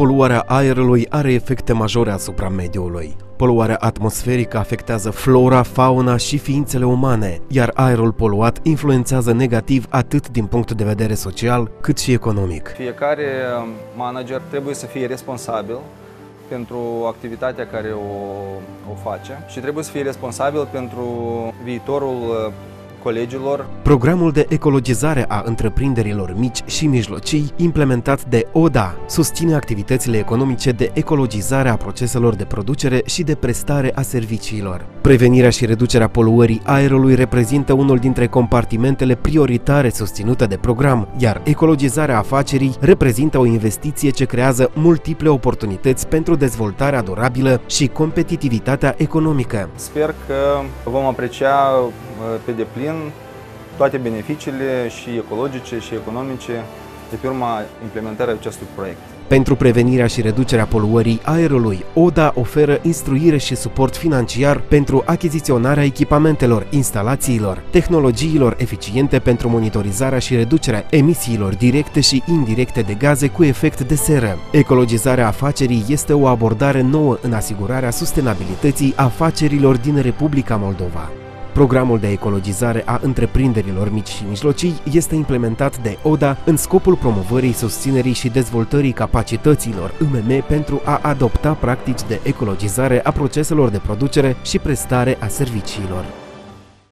Poluarea aerului are efecte majore asupra mediului. Poluarea atmosferică afectează flora, fauna și ființele umane, iar aerul poluat influențează negativ atât din punct de vedere social, cât și economic. Fiecare manager trebuie să fie responsabil pentru activitatea care o, o face și trebuie să fie responsabil pentru viitorul colegilor. Programul de ecologizare a întreprinderilor mici și mijlocii, implementat de ODA, susține activitățile economice de ecologizare a proceselor de producere și de prestare a serviciilor. Prevenirea și reducerea poluării aerului reprezintă unul dintre compartimentele prioritare susținute de program, iar ecologizarea afacerii reprezintă o investiție ce creează multiple oportunități pentru dezvoltarea durabilă și competitivitatea economică. Sper că vom aprecia pe deplin toate beneficiile și ecologice și economice de pe urma implementării acestui proiect. Pentru prevenirea și reducerea poluării aerului, ODA oferă instruire și suport financiar pentru achiziționarea echipamentelor, instalațiilor, tehnologiilor eficiente pentru monitorizarea și reducerea emisiilor directe și indirecte de gaze cu efect de seră. Ecologizarea afacerii este o abordare nouă în asigurarea sustenabilității afacerilor din Republica Moldova. Programul de ecologizare a întreprinderilor mici și mijlocii este implementat de ODA în scopul promovării, susținerii și dezvoltării capacităților IMM pentru a adopta practici de ecologizare a proceselor de producere și prestare a serviciilor.